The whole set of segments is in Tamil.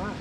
à.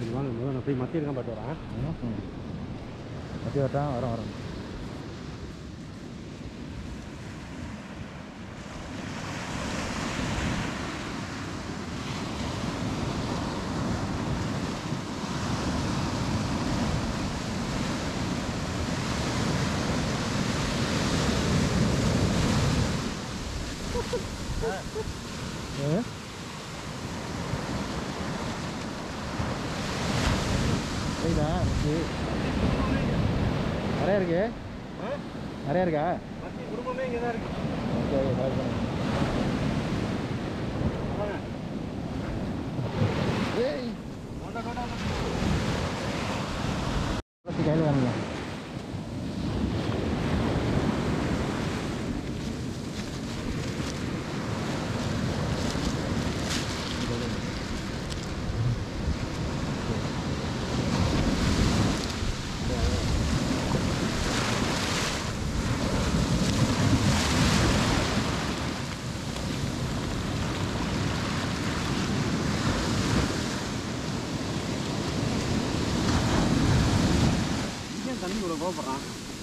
Ini mana mana nanti mati dengan batu orang. Mati orang orang. நிறையா இருக்கா?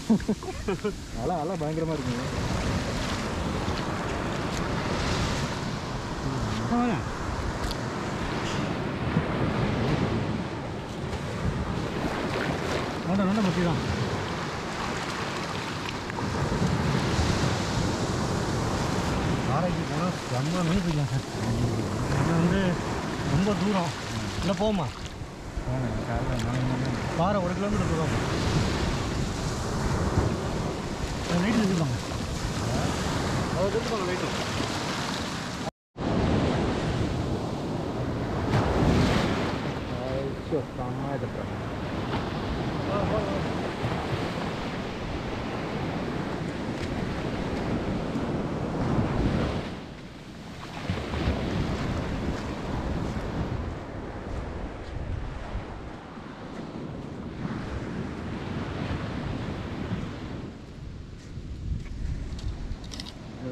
அலை அலை பயங்கரமாக இருக்குங்க. நல்ல நல்ல மத்தி தான். ஆராய்ச்சி போனால் செம்ம மீன் பிடிக்கலாம் சார். இது வந்து ரொம்ப தூரம். இல்லை போமா பாறை ஒரு கிலோமீட்டர் தூரம். வெயிட் எடுத்துப்பாங்க அவ்வளோ எடுத்துப்பாங்க weight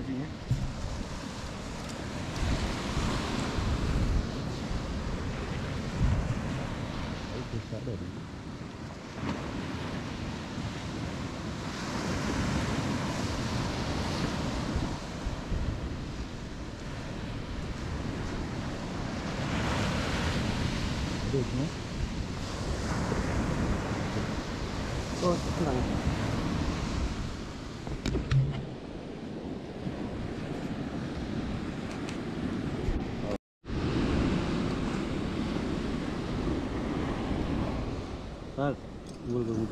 chị nhé Đấy, tôi sẽ để đi. Được nhé. Tôi, cái này.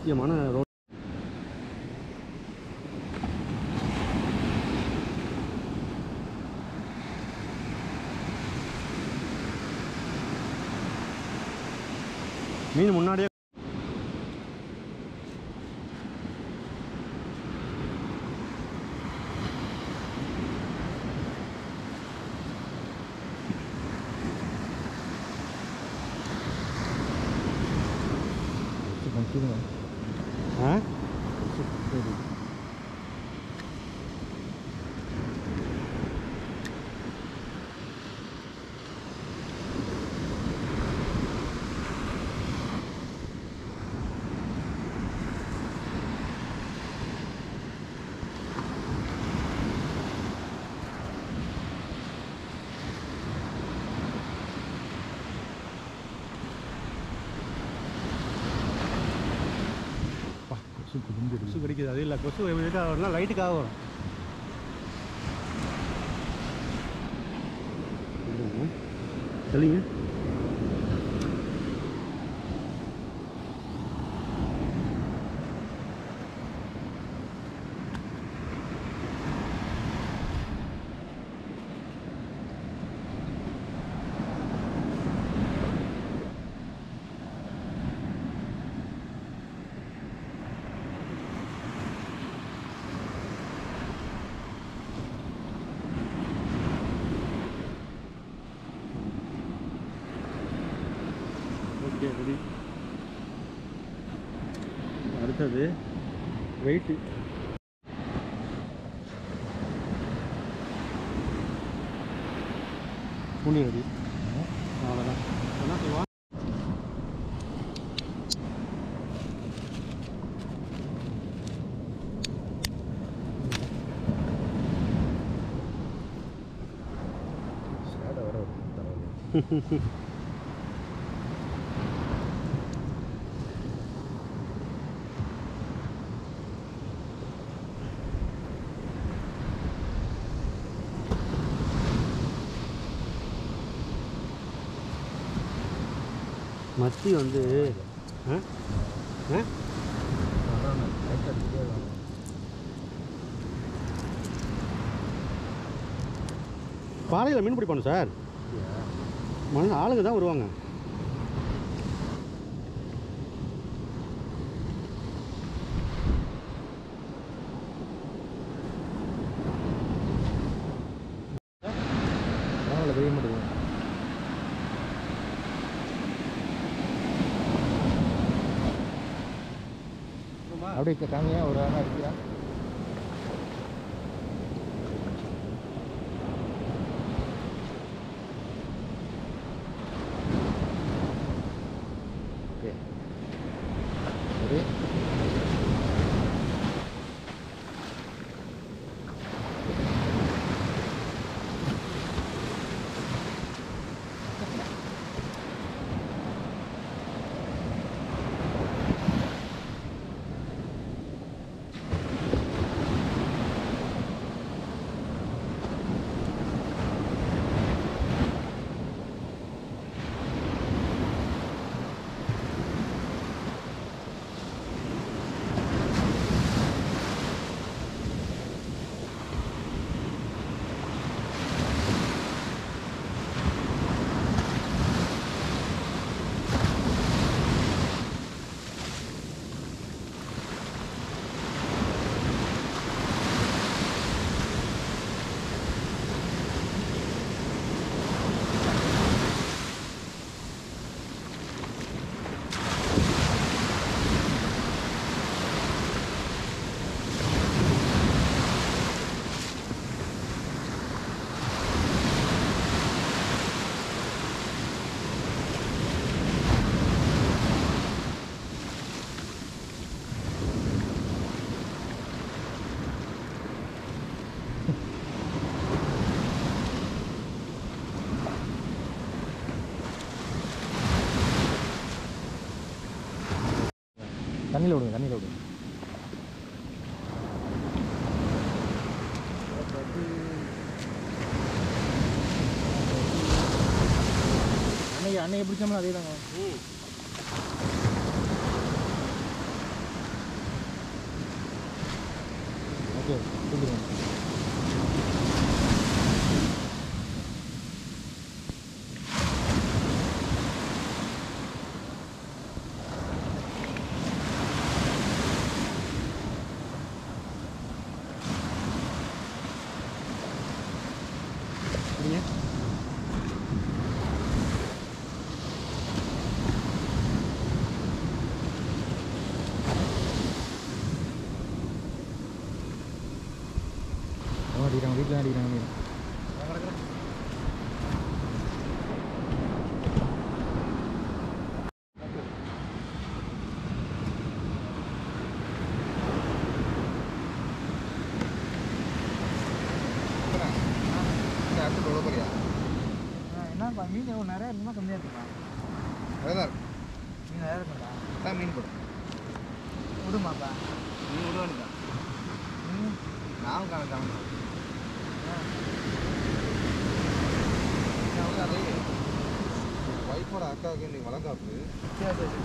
முக்கியமான ரோட் மீன் முன்னாடியே வச்சு கொஞ்சம் ஆ சரி அப்பா கொசு குடிஞ்சு கொசு கடிக்குது. அது இல்லை கொசு எதுக்காக வரும்னா லைட்டுக்காக வரும் சொல்லுங்க. அடுத்தது வெயிட்டு துணி ரெடி அவ்வளோதான் என்ன ஷேடை மத்தி வந்து ஆ? ஆ? பாறையில் மீன் பிடிப்பானு சார்? மண் ஆளுங்க தான் வருவாங்க. Amerika también, ahora América. தண்ணியில் விடுங்க தண்ணியில் விடுங்க. அன்னைக்கு அன்னைக்கு பிடிச்சோம்னா அதே தாங்க அடிக்கிறாங்க வீட்டில் அடிக்கிறாங்க என்னப்பா மீன் எவ்வளோ நிறையா இருக்குமா கம்மியாக இருக்குமா? மீன் நிறையா இருக்கும்டா. மீன் போடும் விடுமாப்பா நீ விடுவானுக்கா ம். நான் கணக்கான ஒய்ஃபோட அக்காவுக்கு இன்னைக்கு வளர்க்காப்பு சரி சரி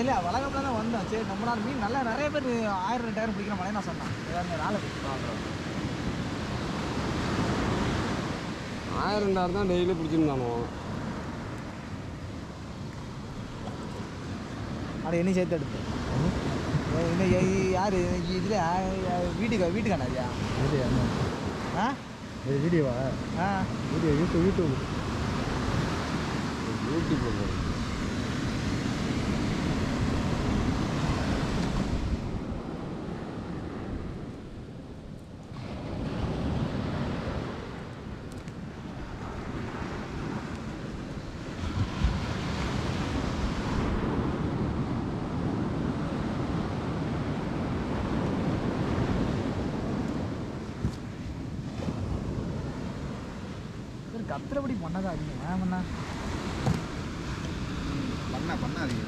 இல்லை வளகம்ல தான் வந்தோம் சரி ரொம்ப நாள் மீன் நல்லா நிறைய பேர் ஆயிரம் ரெண்டாயிரம் பிடிக்கிற மழையை நான் சொன்னேன். ஏதாவது நாளை ஆயிரம் ரெண்டாயிரம் தான் டெய்லி பிடிச்சிருந்தானோ? அதை என்ன சேர்த்து எடுத்து. இன்னும் யார் இதில் வீட்டுக்கு வீட்டுக்கானாரியா வீடியோ ஆ இது வீடியோவா ஆ வீடியோ யூடியூப் யூடியூப் யூடியூப்ல போடுறது ஒரு கத்துறபடி பண்ணாதான் அதிகம் ஆமாண்ணா பண்ணா பண்ணாதீங்க.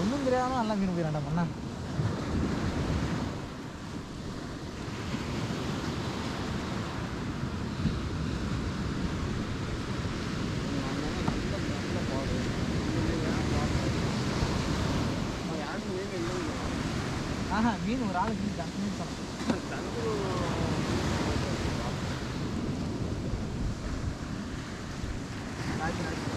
ஒன்றும் தெரியாம நல்லா மீன் போயிடாண்டா பண்ணா. ஆஹா மீன் ஒரு ஆளுக்கு மீன் தான் மீன் தான் நாளைக்கு நாளைக்கு